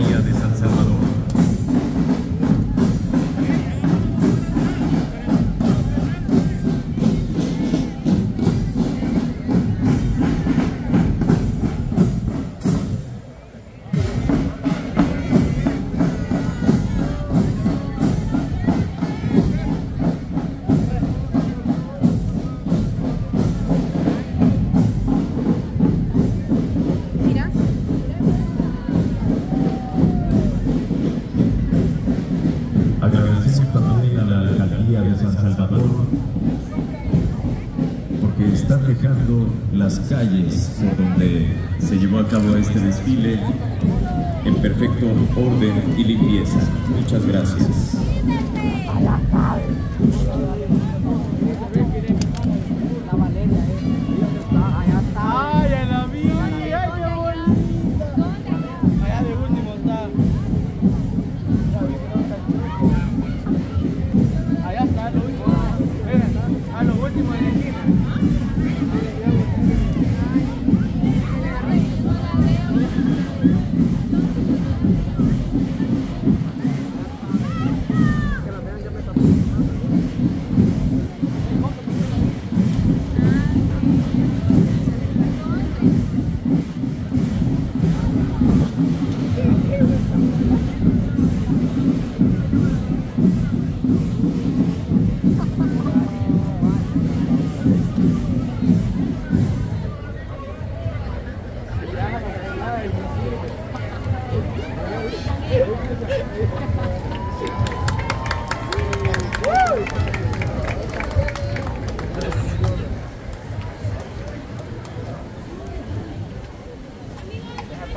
De San Salvador. Las calles por donde se llevó a cabo este desfile en perfecto orden y limpieza. Muchas gracias.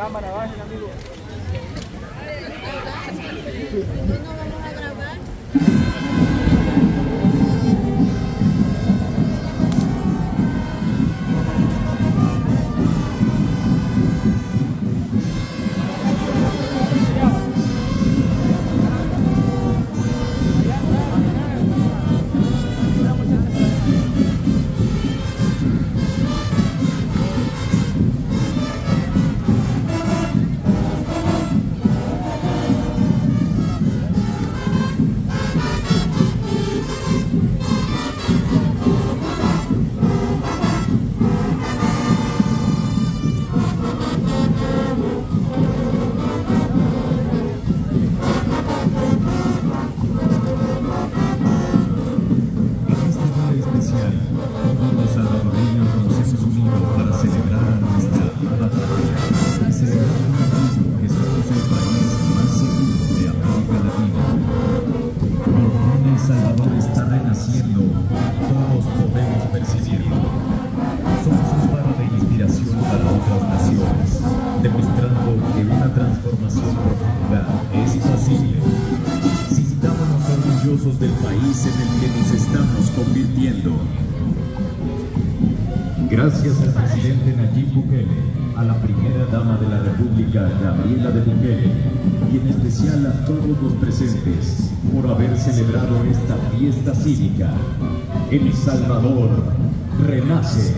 Cámara, bajen, amigo. Todos podemos percibirlo. Somos un faro de inspiración para otras naciones, demostrando que una transformación profunda es posible. Sintámonos orgullosos del país en el que nos estamos convirtiendo. Gracias al presidente Nayib Bukele, a la primera dama de la República, Gabriela de Bukele, y en especial a todos los presentes por haber celebrado esta fiesta cívica. El Salvador renace.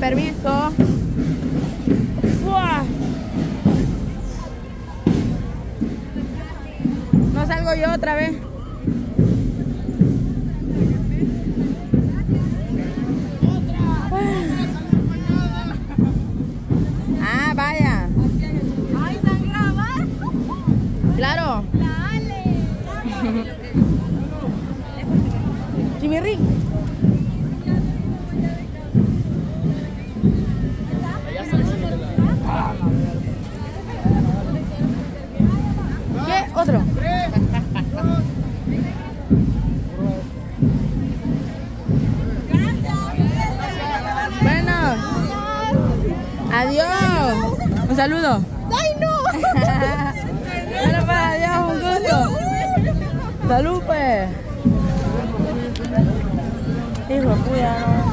Permiso. ¡Fua! No salgo yo otra vez. Ah, vaya. Ay, ¿están grabando? Claro. Dale. Chimirri. Adiós. Un saludo. ¡Ay, no! Bueno, pues, adiós, un gusto. Salud, pues. Hijo, de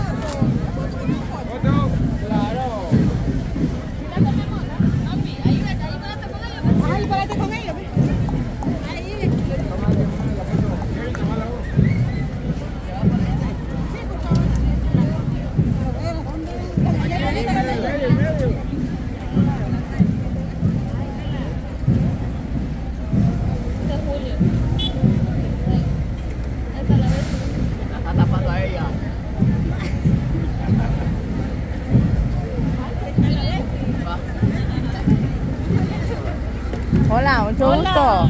Hola, mucho gusto.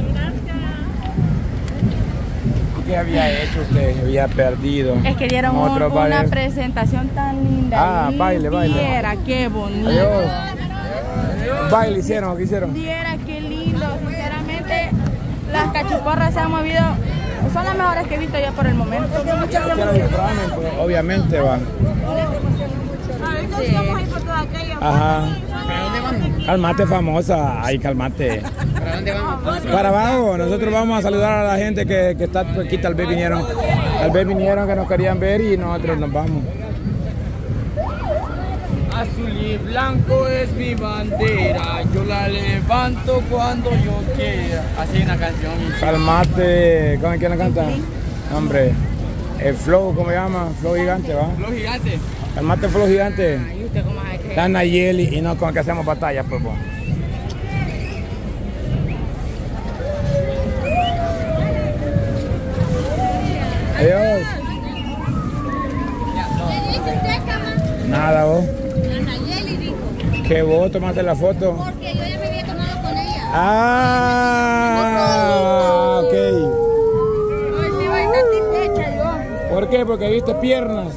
¿Qué había hecho usted? Había perdido. Es que dieron un- Otro una baile. presentación tan linda. Ah, baile, baile. Viera qué bonito. Adiós. Baile hicieron, ¿qué hicieron? Viera qué lindo. Sinceramente, las cachuporras se han movido. Son las mejores que he visto yo por el momento. Disfrutarme, pues, obviamente va. Ahorita vamos a ir por toda aquella. Ajá. Calmate famosa, ay, calmate. ¿Para dónde vamos? Para abajo, nosotros vamos a saludar a la gente que, que está aquí, tal vez vinieron. Tal vez vinieron que nos querían ver y nosotros nos vamos. Azul y blanco es mi bandera, yo la levanto cuando yo quiera. Así una canción. Calmate, ¿cómo es que la canta? Hombre, el flow, ¿cómo se llama? Flow gigante, ¿va? Los gigantes. Calmate, flow gigante. ¿Y usted cómo? Está Nayeli y no con que hacemos batalla, pues. pues. Vos tomaste la foto. Porque yo ya me había tomado con ella. Ah, ok. Hoy sí voy satisfecha yo. ¿Por qué? Porque viste piernas.